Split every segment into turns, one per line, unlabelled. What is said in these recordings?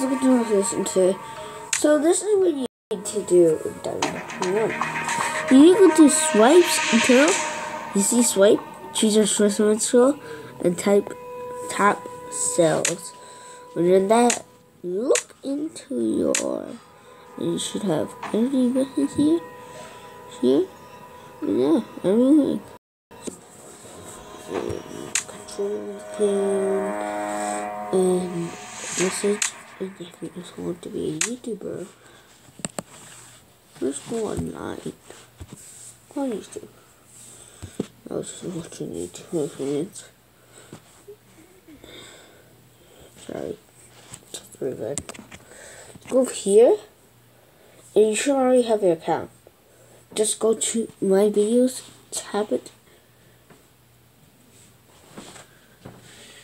let's get to listen to. So this is what you need to do. You need to to swipes until you see swipe, choose your instrument scroll, and type tap cells. When you're in that, look into your. And you should have energy buttons here, here, and yeah, everything. And control the and message, if you just want to be a YouTuber, just go online. Go on YouTube. I was just watching YouTube for minutes. Sorry. It's pretty good. Go here. And you should already have your account. Just go to my videos, tap it.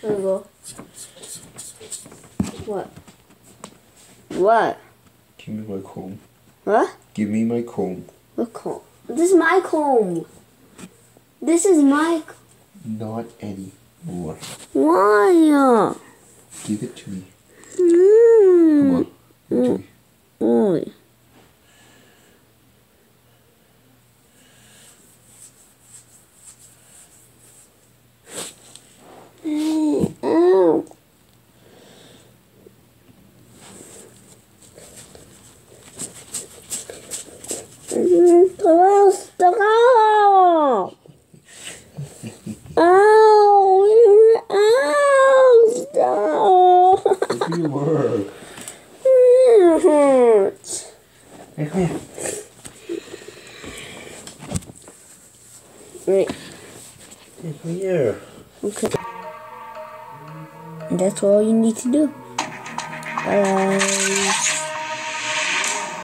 There we go. What? What?
Give me my comb.
What?
Give me my comb.
What comb? This is my comb. This is my.
Not any more.
Why?
Give it to me.
Mm.
Come on. Give it to me.
Oi. Ow. Stop! Ow! Stop!
Do your work. Hey.
Right.
Here.
Okay. That's all you need to do. Bye.